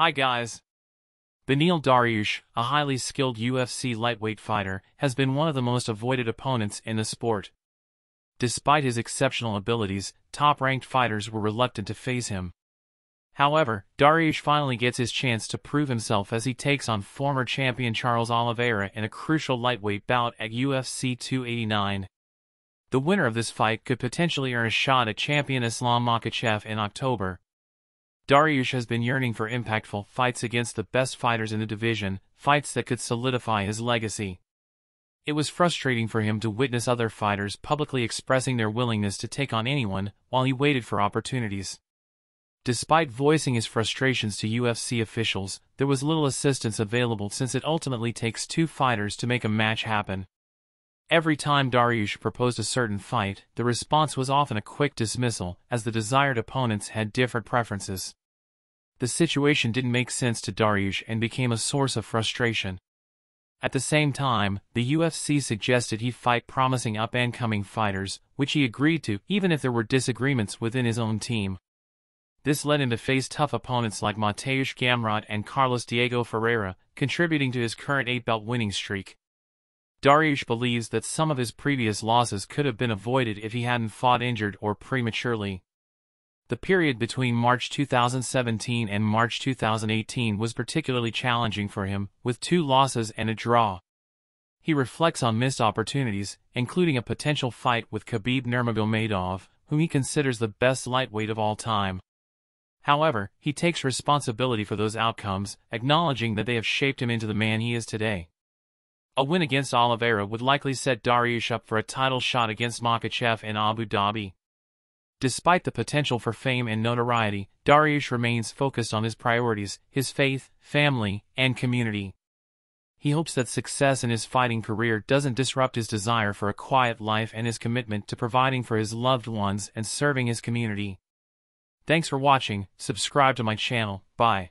Hi guys. Beneil Dariush, a highly skilled UFC lightweight fighter, has been one of the most avoided opponents in the sport. Despite his exceptional abilities, top-ranked fighters were reluctant to face him. However, Dariush finally gets his chance to prove himself as he takes on former champion Charles Oliveira in a crucial lightweight bout at UFC 289. The winner of this fight could potentially earn a shot at champion Islam Makhachev in October. Dariush has been yearning for impactful fights against the best fighters in the division, fights that could solidify his legacy. It was frustrating for him to witness other fighters publicly expressing their willingness to take on anyone while he waited for opportunities. Despite voicing his frustrations to UFC officials, there was little assistance available since it ultimately takes two fighters to make a match happen. Every time Dariush proposed a certain fight, the response was often a quick dismissal, as the desired opponents had different preferences. The situation didn't make sense to Dariush and became a source of frustration. At the same time, the UFC suggested he fight promising up-and-coming fighters, which he agreed to, even if there were disagreements within his own team. This led him to face tough opponents like Mateusz Gamrot and Carlos Diego Ferreira, contributing to his current 8-belt winning streak. Dariush believes that some of his previous losses could have been avoided if he hadn't fought injured or prematurely. The period between March 2017 and March 2018 was particularly challenging for him, with two losses and a draw. He reflects on missed opportunities, including a potential fight with Khabib Nurmagomedov, whom he considers the best lightweight of all time. However, he takes responsibility for those outcomes, acknowledging that they have shaped him into the man he is today. A win against Oliveira would likely set Dariush up for a title shot against Makhachev in Abu Dhabi. Despite the potential for fame and notoriety, Dariush remains focused on his priorities, his faith, family, and community. He hopes that success in his fighting career doesn't disrupt his desire for a quiet life and his commitment to providing for his loved ones and serving his community. Thanks for watching, subscribe to my channel, bye.